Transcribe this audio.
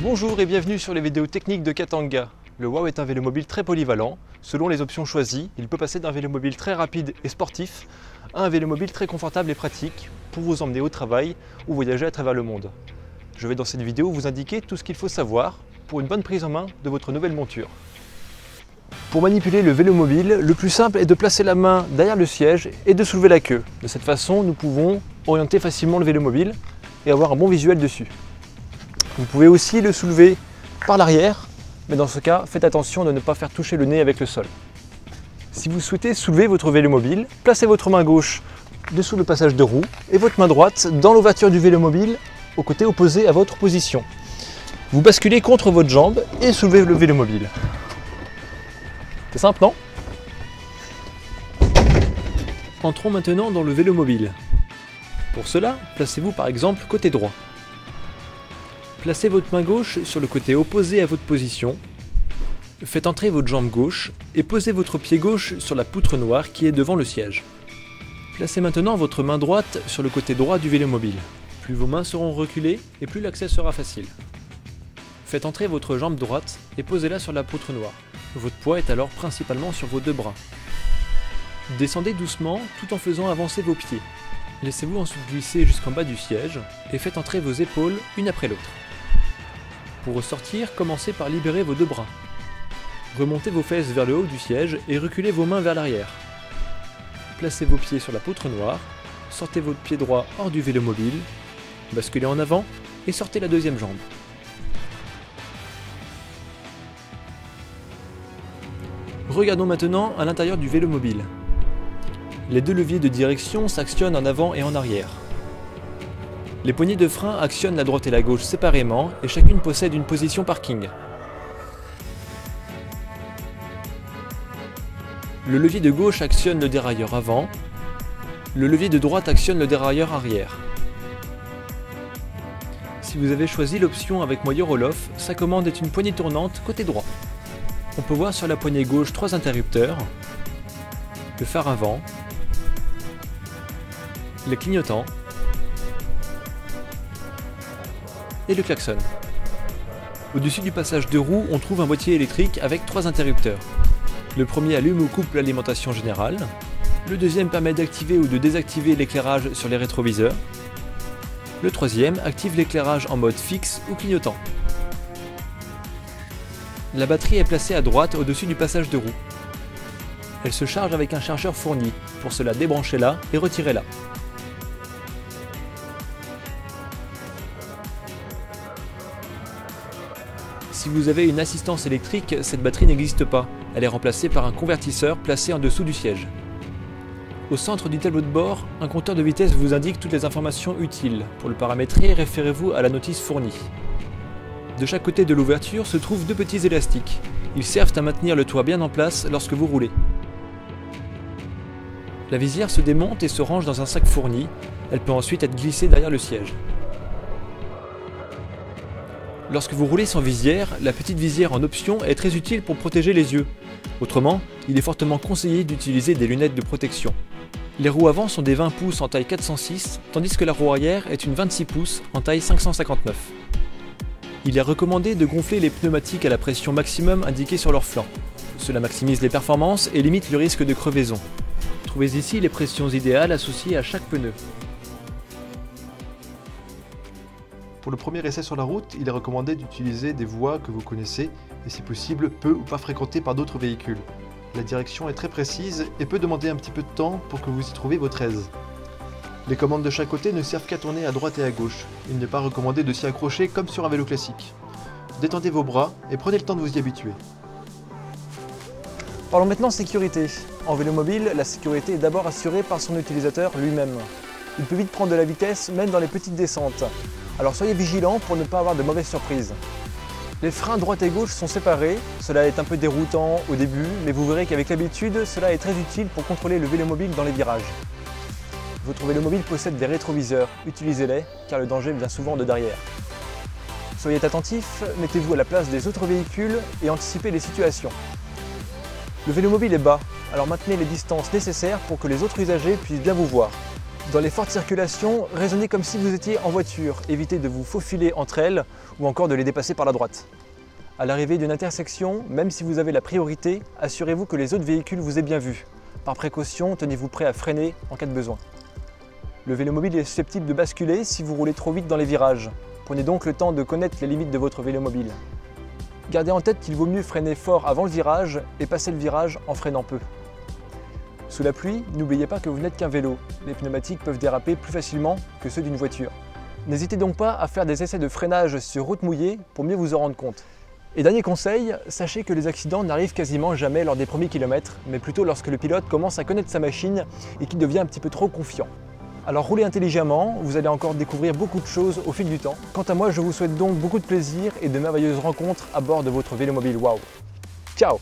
Bonjour et bienvenue sur les vidéos techniques de Katanga. Le WOW est un vélo mobile très polyvalent. Selon les options choisies, il peut passer d'un vélo mobile très rapide et sportif à un vélo mobile très confortable et pratique pour vous emmener au travail ou voyager à travers le monde. Je vais dans cette vidéo vous indiquer tout ce qu'il faut savoir pour une bonne prise en main de votre nouvelle monture. Pour manipuler le vélo mobile, le plus simple est de placer la main derrière le siège et de soulever la queue. De cette façon, nous pouvons orienter facilement le vélo mobile et avoir un bon visuel dessus. Vous pouvez aussi le soulever par l'arrière, mais dans ce cas, faites attention de ne pas faire toucher le nez avec le sol. Si vous souhaitez soulever votre vélo mobile, placez votre main gauche dessous le passage de roue et votre main droite dans l'ouverture du vélo mobile au côté opposé à votre position. Vous basculez contre votre jambe et soulevez le vélo mobile. C'est simple, non? Entrons maintenant dans le vélo mobile. Pour cela, placez-vous par exemple côté droit. Placez votre main gauche sur le côté opposé à votre position. Faites entrer votre jambe gauche et posez votre pied gauche sur la poutre noire qui est devant le siège. Placez maintenant votre main droite sur le côté droit du vélo mobile. Plus vos mains seront reculées et plus l'accès sera facile. Faites entrer votre jambe droite et posez-la sur la poutre noire. Votre poids est alors principalement sur vos deux bras. Descendez doucement tout en faisant avancer vos pieds. Laissez-vous ensuite glisser jusqu'en bas du siège et faites entrer vos épaules une après l'autre. Pour ressortir, commencez par libérer vos deux bras. Remontez vos fesses vers le haut du siège et reculez vos mains vers l'arrière. Placez vos pieds sur la poutre noire, sortez votre pied droit hors du vélo mobile, basculez en avant et sortez la deuxième jambe. Regardons maintenant à l'intérieur du vélo mobile. Les deux leviers de direction s'actionnent en avant et en arrière. Les poignées de frein actionnent la droite et la gauche séparément et chacune possède une position parking. Le levier de gauche actionne le dérailleur avant, le levier de droite actionne le dérailleur arrière. Si vous avez choisi l'option avec moyen roll-off, sa commande est une poignée tournante côté droit. On peut voir sur la poignée gauche trois interrupteurs, le phare avant, le clignotant et le klaxon. Au-dessus du passage de roue, on trouve un boîtier électrique avec trois interrupteurs. Le premier allume ou coupe l'alimentation générale. Le deuxième permet d'activer ou de désactiver l'éclairage sur les rétroviseurs. Le troisième active l'éclairage en mode fixe ou clignotant. La batterie est placée à droite au-dessus du passage de roue. Elle se charge avec un chargeur fourni. Pour cela, débranchez-la et retirez-la. Si vous avez une assistance électrique, cette batterie n'existe pas. Elle est remplacée par un convertisseur placé en dessous du siège. Au centre du tableau de bord, un compteur de vitesse vous indique toutes les informations utiles. Pour le paramétrer, référez-vous à la notice fournie. De chaque côté de l'ouverture se trouvent deux petits élastiques. Ils servent à maintenir le toit bien en place lorsque vous roulez. La visière se démonte et se range dans un sac fourni. Elle peut ensuite être glissée derrière le siège. Lorsque vous roulez sans visière, la petite visière en option est très utile pour protéger les yeux. Autrement, il est fortement conseillé d'utiliser des lunettes de protection. Les roues avant sont des 20 pouces en taille 406, tandis que la roue arrière est une 26 pouces en taille 559. Il est recommandé de gonfler les pneumatiques à la pression maximum indiquée sur leur flanc. Cela maximise les performances et limite le risque de crevaison. Trouvez ici les pressions idéales associées à chaque pneu. Pour le premier essai sur la route, il est recommandé d'utiliser des voies que vous connaissez et si possible peu ou pas fréquentées par d'autres véhicules. La direction est très précise et peut demander un petit peu de temps pour que vous y trouviez votre aise. Les commandes de chaque côté ne servent qu'à tourner à droite et à gauche. Il n'est pas recommandé de s'y accrocher comme sur un vélo classique. Détendez vos bras et prenez le temps de vous y habituer. Parlons maintenant sécurité. En vélo mobile, la sécurité est d'abord assurée par son utilisateur lui-même. Il peut vite prendre de la vitesse, même dans les petites descentes. Alors soyez vigilants pour ne pas avoir de mauvaises surprises. Les freins droite et gauche sont séparés, cela est un peu déroutant au début, mais vous verrez qu'avec l'habitude, cela est très utile pour contrôler le mobile dans les virages. Votre mobile possède des rétroviseurs, utilisez-les car le danger vient souvent de derrière. Soyez attentifs, mettez-vous à la place des autres véhicules et anticipez les situations. Le vélo mobile est bas, alors maintenez les distances nécessaires pour que les autres usagers puissent bien vous voir. Dans les fortes circulations, raisonnez comme si vous étiez en voiture, évitez de vous faufiler entre elles ou encore de les dépasser par la droite. À l'arrivée d'une intersection, même si vous avez la priorité, assurez-vous que les autres véhicules vous aient bien vu. Par précaution, tenez-vous prêt à freiner en cas de besoin. Le vélo mobile est susceptible de basculer si vous roulez trop vite dans les virages. Prenez donc le temps de connaître les limites de votre vélo mobile. Gardez en tête qu'il vaut mieux freiner fort avant le virage et passer le virage en freinant peu. Sous la pluie, n'oubliez pas que vous n'êtes qu'un vélo. Les pneumatiques peuvent déraper plus facilement que ceux d'une voiture. N'hésitez donc pas à faire des essais de freinage sur route mouillée pour mieux vous en rendre compte. Et dernier conseil, sachez que les accidents n'arrivent quasiment jamais lors des premiers kilomètres, mais plutôt lorsque le pilote commence à connaître sa machine et qu'il devient un petit peu trop confiant. Alors roulez intelligemment, vous allez encore découvrir beaucoup de choses au fil du temps. Quant à moi, je vous souhaite donc beaucoup de plaisir et de merveilleuses rencontres à bord de votre vélo mobile. Waouh Ciao